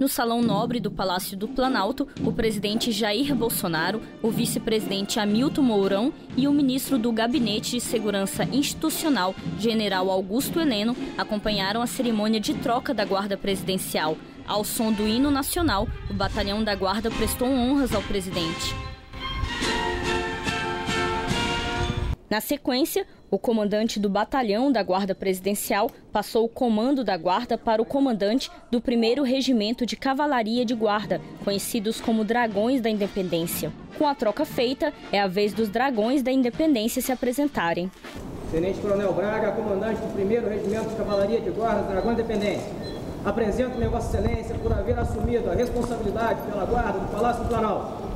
No Salão Nobre do Palácio do Planalto, o presidente Jair Bolsonaro, o vice-presidente Hamilton Mourão e o ministro do Gabinete de Segurança Institucional, general Augusto Heleno, acompanharam a cerimônia de troca da Guarda Presidencial. Ao som do hino nacional, o batalhão da Guarda prestou honras ao presidente. Na sequência, o comandante do batalhão da Guarda Presidencial passou o comando da Guarda para o comandante do 1 Regimento de Cavalaria de Guarda, conhecidos como Dragões da Independência. Com a troca feita, é a vez dos Dragões da Independência se apresentarem. Tenente Coronel Braga, comandante do 1 Regimento de Cavalaria de Guarda, Dragões da Independência. Apresento-me Vossa Excelência por haver assumido a responsabilidade pela Guarda do Palácio do Planalto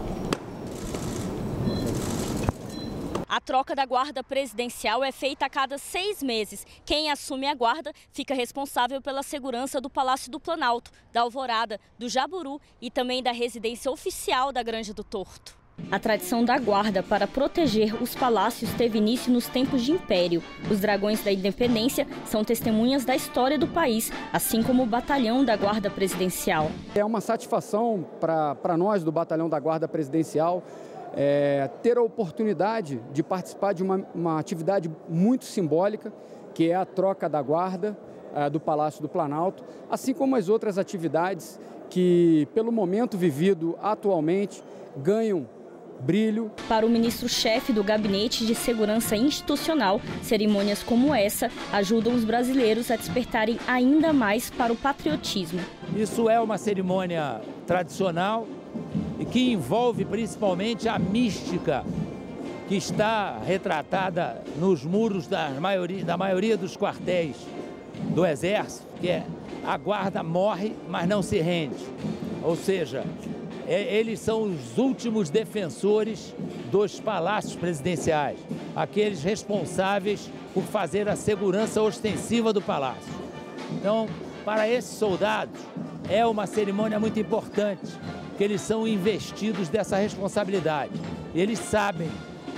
A troca da guarda presidencial é feita a cada seis meses. Quem assume a guarda fica responsável pela segurança do Palácio do Planalto, da Alvorada, do Jaburu e também da residência oficial da Granja do Torto. A tradição da guarda para proteger os palácios teve início nos tempos de império. Os dragões da independência são testemunhas da história do país, assim como o batalhão da guarda presidencial. É uma satisfação para nós do batalhão da guarda presidencial é, ter a oportunidade de participar de uma, uma, atividade muito simbólica, que é a troca da guarda é, do Palácio do Planalto, assim como as outras atividades que, pelo momento vivido atualmente, ganham brilho. Para o ministro-chefe do Gabinete de Segurança Institucional, cerimônias como essa ajudam os brasileiros a despertarem ainda mais para o patriotismo. Isso é uma cerimônia tradicional e que envolve principalmente a mística que está retratada nos muros da maioria, da maioria dos quartéis do Exército, que é a guarda morre, mas não se rende. Ou seja, é, eles são os últimos defensores dos palácios presidenciais, aqueles responsáveis por fazer a segurança ostensiva do palácio. Então, para esses soldados, é uma cerimônia muito importante, que eles são investidos dessa responsabilidade. Eles sabem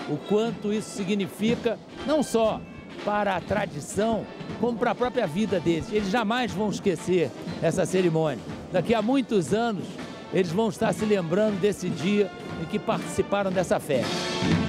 o quanto isso significa, não só para a tradição, como para a própria vida deles. Eles jamais vão esquecer essa cerimônia. Daqui a muitos anos, eles vão estar se lembrando desse dia em que participaram dessa festa.